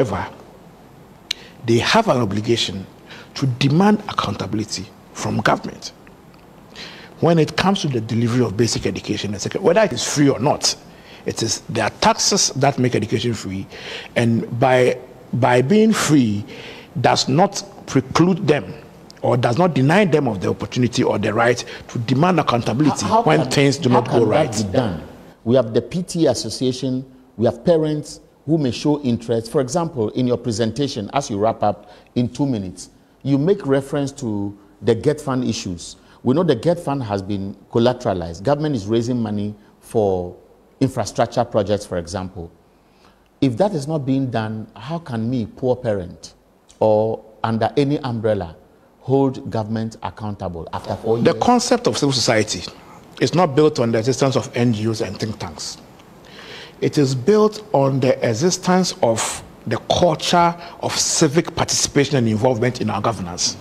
However, they have an obligation to demand accountability from government when it comes to the delivery of basic education, whether it is free or not. It is there are taxes that make education free, and by by being free, does not preclude them or does not deny them of the opportunity or the right to demand accountability how, how when can, things do not go right. That be done? We have the PT Association, we have parents who may show interest. For example, in your presentation, as you wrap up in two minutes, you make reference to the GET Fund issues. We know the GET Fund has been collateralized. Government is raising money for infrastructure projects, for example. If that is not being done, how can me, poor parent, or under any umbrella, hold government accountable after four years? The concept of civil society is not built on the existence of NGOs and think tanks. It is built on the existence of the culture of civic participation and involvement in our governance.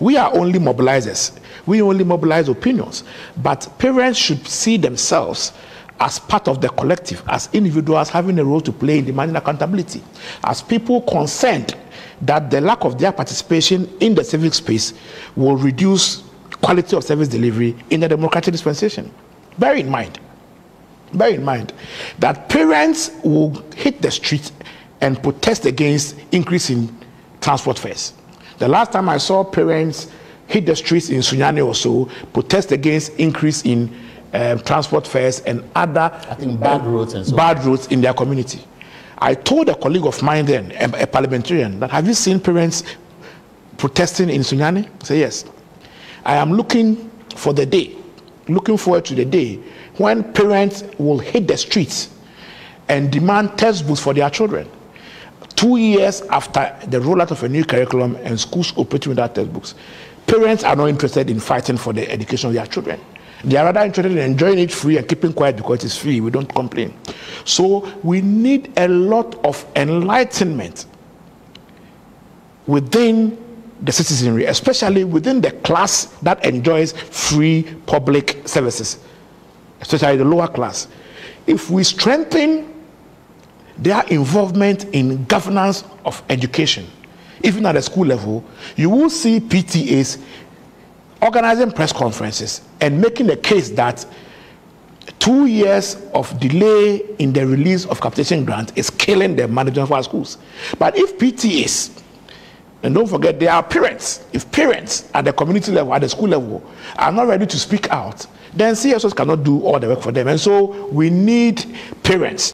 We are only mobilizers. We only mobilize opinions. But parents should see themselves as part of the collective, as individuals having a role to play in demanding accountability, as people concerned that the lack of their participation in the civic space will reduce quality of service delivery in the democratic dispensation. Bear in mind, bear in mind that parents will hit the streets and protest against increasing transport fares. The last time I saw parents hit the streets in Sunyani or so, protest against increase in um, transport fares and other bad roads and so bad roads in their community. I told a colleague of mine then, a, a parliamentarian, that have you seen parents protesting in Sunyani? I say yes. I am looking for the day, looking forward to the day when parents will hit the streets and demand textbooks for their children. Two years after the rollout of a new curriculum and schools operating without textbooks, parents are not interested in fighting for the education of their children. They are rather interested in enjoying it free and keeping quiet because it's free. We don't complain. So we need a lot of enlightenment within the citizenry, especially within the class that enjoys free public services, especially the lower class. If we strengthen their involvement in governance of education, even at the school level, you will see PTAs organizing press conferences and making the case that two years of delay in the release of capitation grant is killing the management of our schools. But if PTAs, and don't forget there are parents, if parents at the community level, at the school level, are not ready to speak out, then CSOs cannot do all the work for them. And so we need parents